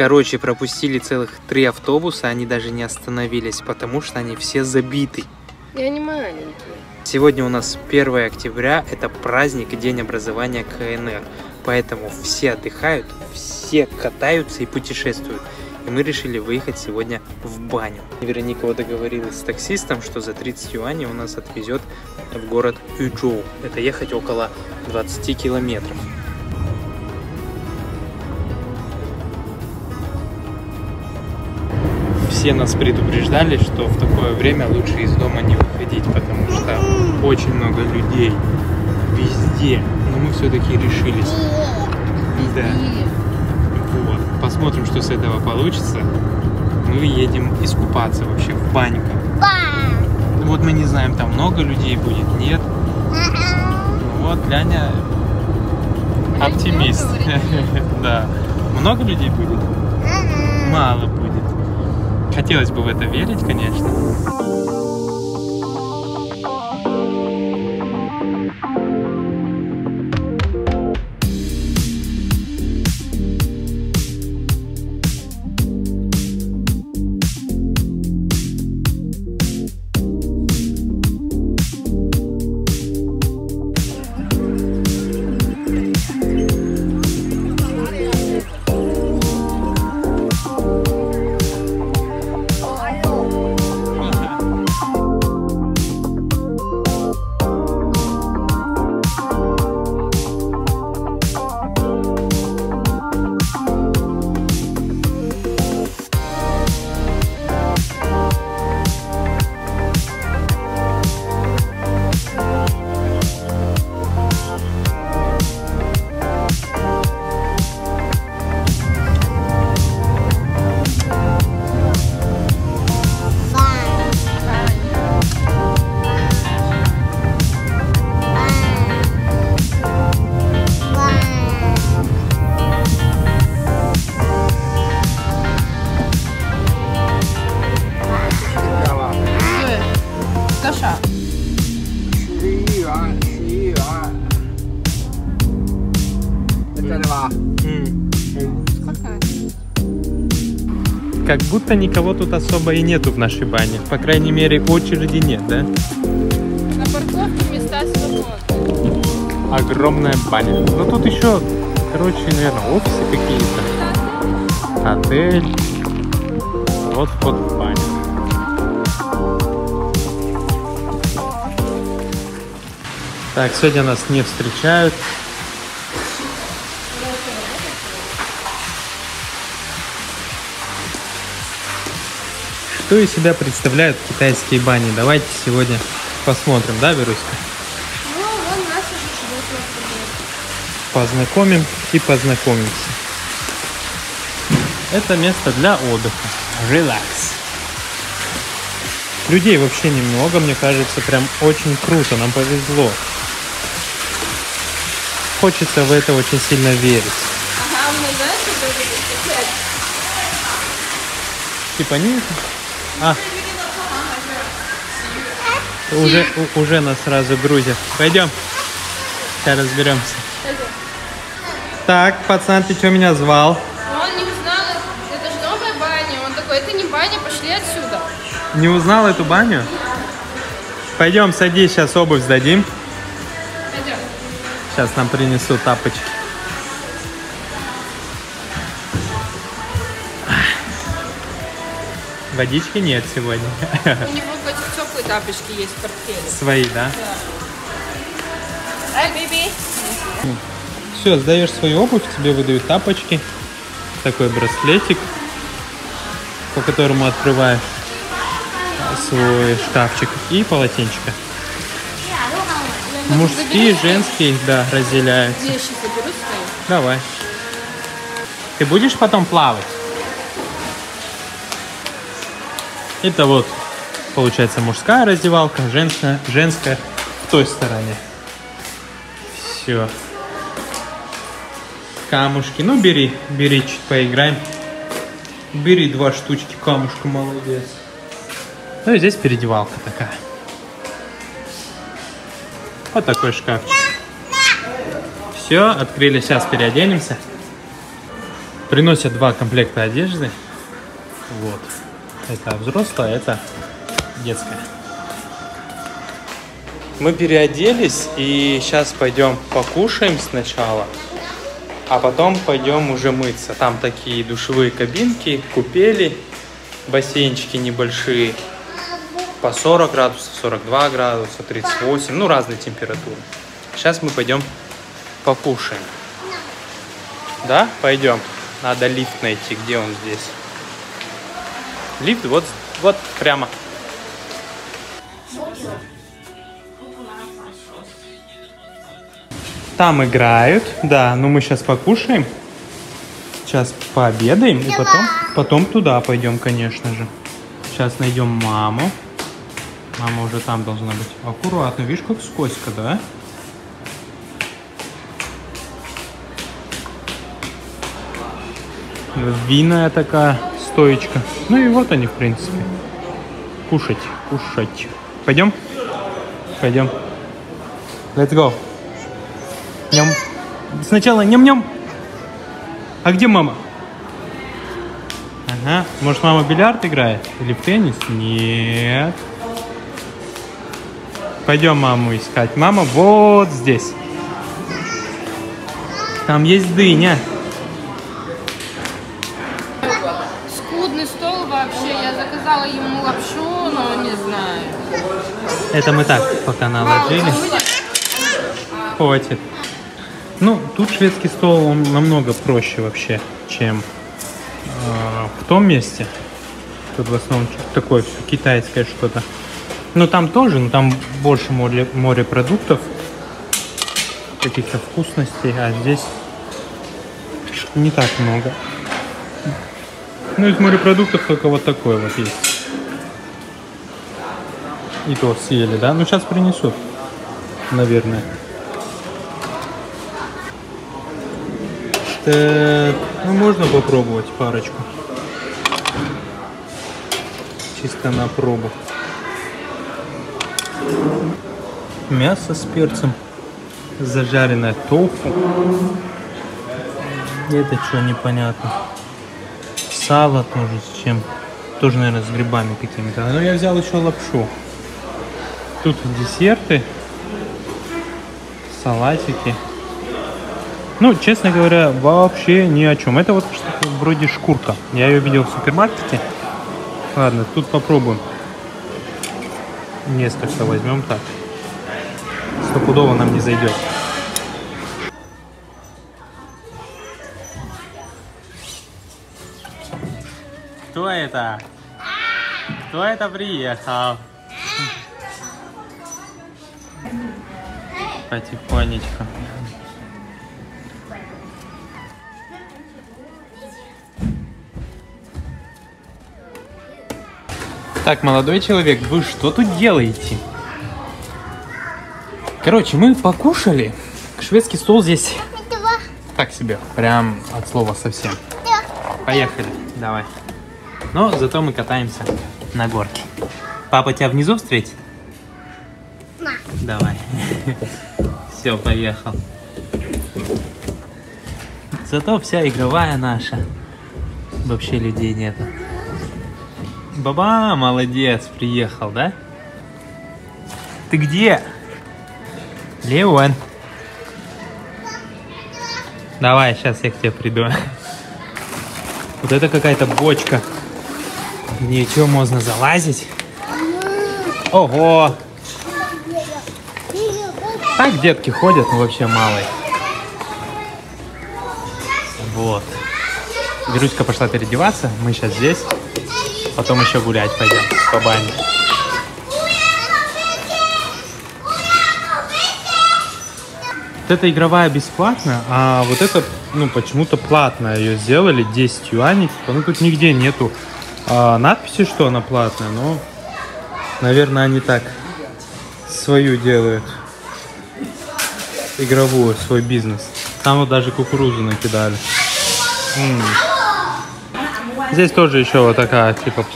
Короче, пропустили целых три автобуса, они даже не остановились, потому что они все забиты. Я не маленький. Сегодня у нас 1 октября, это праздник, день образования КНР. Поэтому все отдыхают, все катаются и путешествуют. И мы решили выехать сегодня в баню. Вероника вот договорилась с таксистом, что за 30 юаней у нас отвезет в город Ючжоу. Это ехать около 20 километров. Все нас предупреждали, что в такое время лучше из дома не выходить, потому что очень много людей везде. Но мы все-таки решились. Да. Вот. Посмотрим, что с этого получится. Мы едем искупаться вообще в баньку. Вот мы не знаем, там много людей будет, нет. Ну Вот, Ляня оптимист. Да. Много людей будет? Мало будет. Хотелось бы в это верить, конечно. Как будто никого тут особо и нету в нашей бане. По крайней мере, очереди нет, да? На парковке места свободны. Огромная баня. Ну тут еще, короче, наверное, офисы какие-то. Отель. Вот вход в баню. Так, сегодня нас не встречают. Что из себя представляют китайские бани? Давайте сегодня посмотрим, да, Веруська? Ну, вон нас уже например. познакомим и познакомимся. Это место для отдыха. Релакс. Людей вообще немного, мне кажется, прям очень круто, нам повезло. Хочется в это очень сильно верить. Ага, мне знаешь, что это? Типа не... А. Уже, у- уже нас сразу грузят. Пойдем. Сейчас разберемся. Так, пацан, ты что меня звал? Он не узнал, это же новая баня. Он такой, это не баня, пошли отсюда. Не узнал эту баню? Пойдем, садись, сейчас обувь сдадим. Пойдем. Сейчас нам принесут тапочки. Водички нет сегодня. У него хоть теплые тапочки есть в портфеле. Свои, да? Эй, биби. Все, сдаешь свою обувь, тебе выдают тапочки. Такой браслетик, по которому открываешь свой шкафчик и полотенчика. Мужские, женские, да, разделяются. Давай. Ты будешь потом плавать? Это вот, получается, мужская раздевалка, женская, женская в той стороне. Все. Камушки. Ну, бери, бери, чуть поиграем. Бери два штучки камушка, молодец. Ну и здесь переодевалка такая. Вот такой шкафчик. Все, открыли, сейчас переоденемся. Приносят два комплекта одежды. Вот. Это взрослая, это детская. Мы переоделись и сейчас пойдем покушаем сначала, а потом пойдем уже мыться. Там такие душевые кабинки, купели, бассейнчики небольшие по 40 градусов, 42 градуса, 38, ну разные температуры. Сейчас мы пойдем покушаем. Да, пойдем. Надо лифт найти, где он здесь. Лифт вот, вот прямо. Там играют, да, но мы сейчас покушаем. Сейчас пообедаем и потом, потом туда пойдем, конечно же. Сейчас найдем маму. Мама уже там должна быть. Аккуратно, видишь, как скользко, да? Винная такая стоечка. Ну и вот они, в принципе. Кушать, кушать. Пойдем? Пойдем. Let's go. Ням. Сначала ням-ням. А где мама? Ага. Может, мама бильярд играет? Или в теннис? Нет. Пойдем маму искать. Мама вот здесь. Там есть дыня. Скудный стол вообще. Я заказала ему лапшу, но не знаю. Это мы так пока наложили. Хватит. Ну, тут шведский стол, он намного проще вообще, чем э, в том месте. Тут в основном такое всё китайское что-то. Ну, там тоже, но там больше море, морепродуктов, каких-то вкусностей, а здесь не так много. Ну, из морепродуктов только вот такой вот есть. И то съели, да? Ну, сейчас принесут, наверное. Так, ну можно попробовать парочку. Чисто на пробу. Мясо с перцем. Зажаренное тофу. Это что, непонятно. Сало тоже с чем? Тоже, наверное, с грибами какими-то. Но я взял еще лапшу. Тут десерты. Салатики. Ну, честно говоря, вообще ни о чем. Это вот что-то вроде шкурка. Я ее видел в супермаркете. Ладно, тут попробуем. Несколько возьмем так. Стопудово нам не зайдет. Кто это? Кто это приехал? Потихонечку. Так, молодой человек, вы что тут делаете? Короче, мы покушали. Шведский стол здесь так себе, прям от слова совсем. Поехали, давай. Но зато мы катаемся на горке. Папа тебя внизу встретит? Давай. Все, поехал. Зато вся игровая наша. Вообще людей нету. Баба, молодец, приехал, да? Ты где? Леон. Давай, сейчас я к тебе приду. Вот это какая-то бочка. В нее можно залазить? Ого! Так детки ходят, ну вообще малые. Вот. Веруська пошла переодеваться, мы сейчас здесь. Потом еще гулять пойдем по бане. Вот эта игровая бесплатная, а вот это, ну, почему-то платная ее сделали, 10 юаней. Ну, тут нигде нету а, надписи, что она платная, но, наверное, они так свою делают. Игровую, свой бизнес. Там вот даже кукурузу накидали. М. Здесь тоже еще вот такая, типа,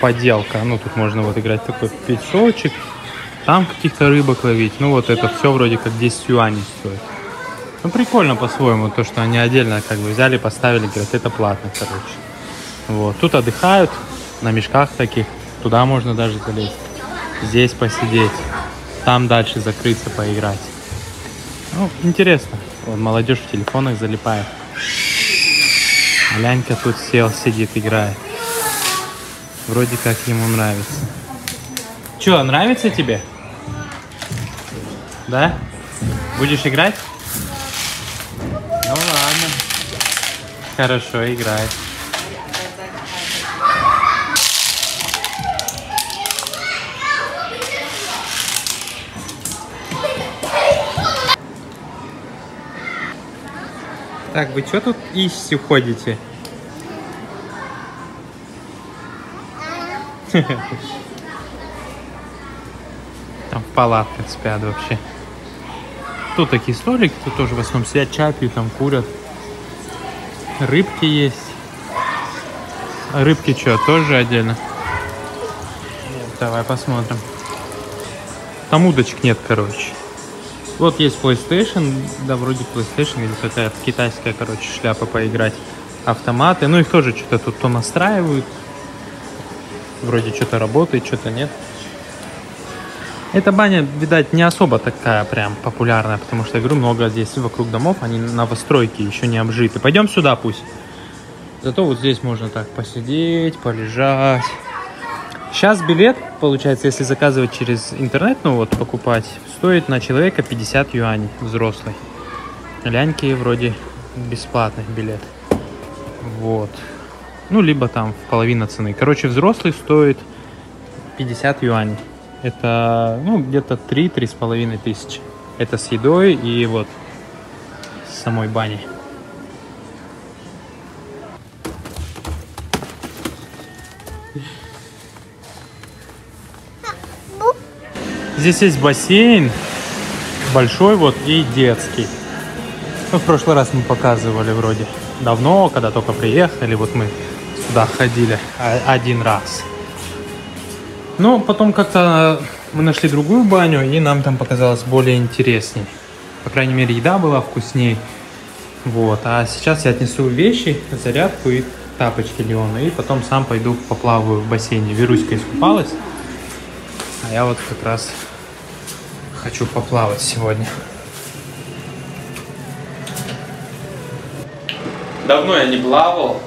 поделка. Ну, тут можно вот играть такой песочек, там каких-то рыбок ловить. Ну, вот это все вроде как 10 юаней стоит. Ну, прикольно по-своему, то, что они отдельно как бы взяли, поставили, говорят, это платно, короче. Вот. Тут отдыхают на мешках таких. Туда можно даже залезть. Здесь посидеть. Там дальше закрыться, поиграть. Ну, интересно. Вот молодежь в телефонах залипает. Лянька тут сел, сидит, играет. Вроде как ему нравится. Че, нравится тебе? Да? Будешь играть? Ну ладно. Хорошо, играй. Так, вы что тут ищете, ходите? Там в палатках спят вообще. Тут такие столики, тут тоже в основном сидят, чай там курят. Рыбки есть. Рыбки что, тоже отдельно? Давай посмотрим. Там удочек нет, короче. Вот есть PlayStation, да, вроде PlayStation или какая-то китайская, короче, шляпа поиграть. Автоматы, ну их тоже что-то тут то настраивают. Вроде что-то работает, что-то нет. Эта баня, видать, не особо такая прям популярная, потому что, я говорю, много здесь вокруг домов, они новостройки, еще не обжиты. Пойдем сюда пусть. Зато вот здесь можно так посидеть, полежать. Сейчас билет, получается, если заказывать через интернет, ну вот покупать, стоит на человека 50 юаней взрослый. Ляньки вроде бесплатный билет. Вот. Ну, либо там в половина цены. Короче, взрослый стоит 50 юаней. Это, ну, где-то 3-3,5 тысячи. Это с едой и вот с самой баней. Здесь есть бассейн, большой вот и детский. Ну, в прошлый раз мы показывали вроде давно, когда только приехали, вот мы сюда ходили а- один раз. Но потом как-то мы нашли другую баню, и нам там показалось более интересней. По крайней мере, еда была вкусней. Вот. А сейчас я отнесу вещи, зарядку и тапочки Леона. И потом сам пойду поплаваю в бассейне. Веруська искупалась. А я вот как раз хочу поплавать сегодня. Давно я не плавал,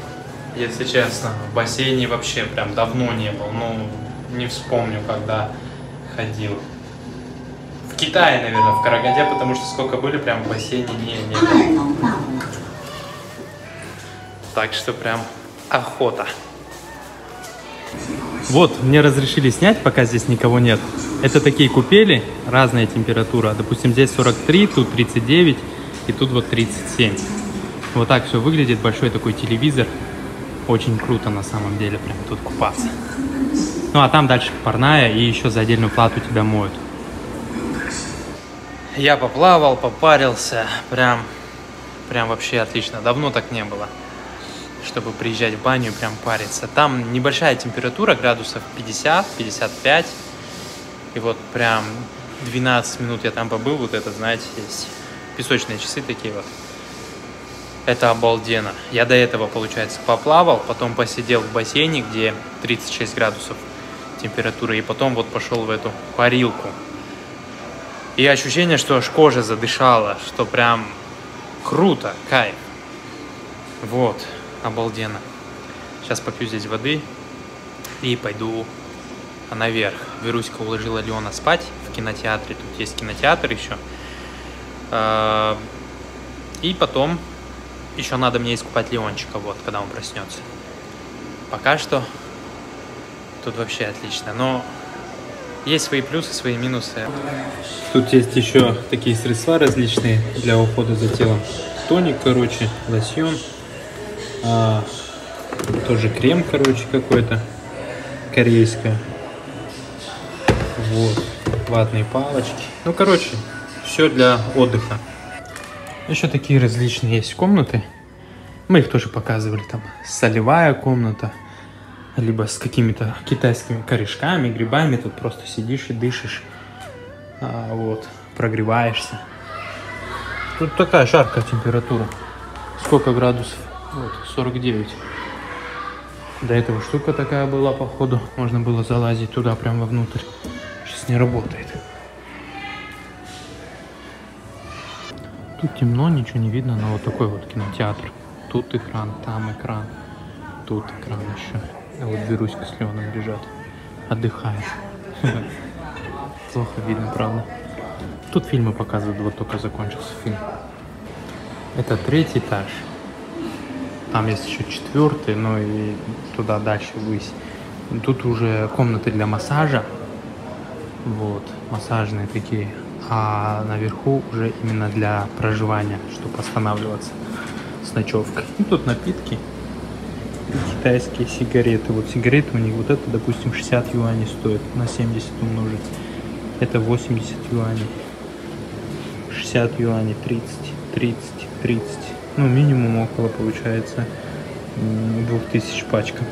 если честно. В бассейне вообще прям давно не был. Ну, не вспомню, когда ходил. В Китае, наверное, в Караганде, потому что сколько были, прям в бассейне не, не было. Так что прям охота. Вот, мне разрешили снять, пока здесь никого нет. Это такие купели, разная температура. Допустим, здесь 43, тут 39 и тут вот 37. Вот так все выглядит, большой такой телевизор. Очень круто на самом деле прям тут купаться. Ну а там дальше парная и еще за отдельную плату тебя моют. Я поплавал, попарился, прям, прям вообще отлично. Давно так не было, чтобы приезжать в баню и прям париться. Там небольшая температура, градусов 50-55. И вот прям 12 минут я там побыл, вот это, знаете, есть песочные часы такие вот. Это обалденно. Я до этого, получается, поплавал, потом посидел в бассейне, где 36 градусов температура, и потом вот пошел в эту парилку. И ощущение, что аж кожа задышала, что прям круто, кайф. Вот, обалденно. Сейчас попью здесь воды и пойду наверх. Веруська уложила Леона спать в кинотеатре. Тут есть кинотеатр еще. А, И потом еще надо мне искупать Леончика, вот, когда он проснется. Пока что тут вообще отлично. Но есть свои плюсы, свои минусы. Тут есть еще такие средства различные для ухода за телом. Тоник, короче, лосьон. А, тоже крем, короче, какой-то. Корейское. Вот. Ватные палочки. Ну, короче, все для отдыха. Еще такие различные есть комнаты. Мы их тоже показывали. Там солевая комната. Либо с какими-то китайскими корешками, грибами. Тут просто сидишь и дышишь. А, вот. Прогреваешься. Тут такая жаркая температура. Сколько градусов? Вот, 49. До этого штука такая была, походу. Можно было залазить туда, прям вовнутрь. Сейчас не работает. Тут темно, ничего не видно, но вот такой вот кинотеатр. Тут экран, там экран, тут экран еще. А вот Беруська с Леоном лежат, отдыхают. Плохо видно, правда. Тут фильмы показывают, вот только закончился фильм. Это третий этаж. Там есть еще четвертый, но и туда дальше ввысь. Тут уже комнаты для массажа. Вот, массажные такие. А наверху уже именно для проживания, чтобы останавливаться с ночевкой. И тут напитки и китайские сигареты. Вот сигареты у них, вот это, допустим, 60 юаней стоит, на 70 умножить. Это 80 юаней. 60 юаней, 30, 30, 30. Ну, минимум около, получается, м, 2000 пачка.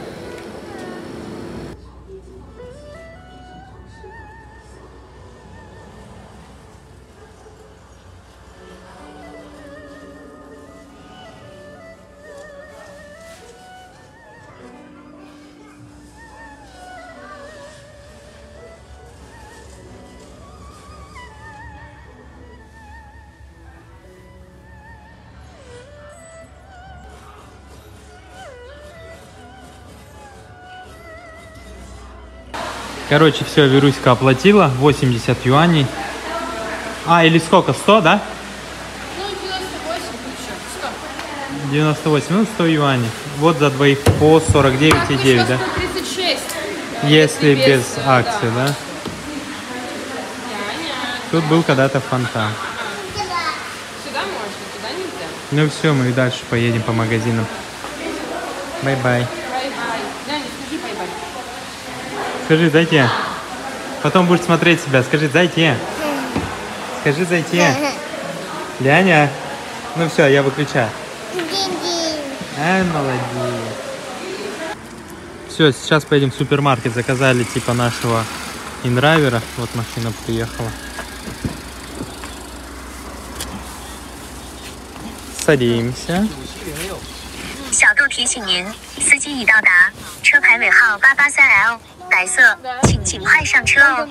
Короче, все, Веруська оплатила, 80 юаней. А, или сколько, 100, да? Ну, 98 лучше. 100. 98, ну 100 юаней. Вот за двоих по 49,9, да? 136. Если без э, акции, да? Няня. Тут был когда-то фонтан. Сюда можно, туда нельзя. Ну все, мы и дальше поедем по магазинам. Bye-bye. Няня, скажи бай-бай. Скажи, зайти. Потом будешь смотреть себя. Скажи, зайти. Скажи, зайти. Ляня. Ну все, я выключаю. Ай, молодец. Все, сейчас поедем в супермаркет. Заказали типа нашего индрайвера. Вот машина приехала. Садимся. 小度提醒您，司机已到达，车牌尾号八八三 L， 白色，请尽快上车哦。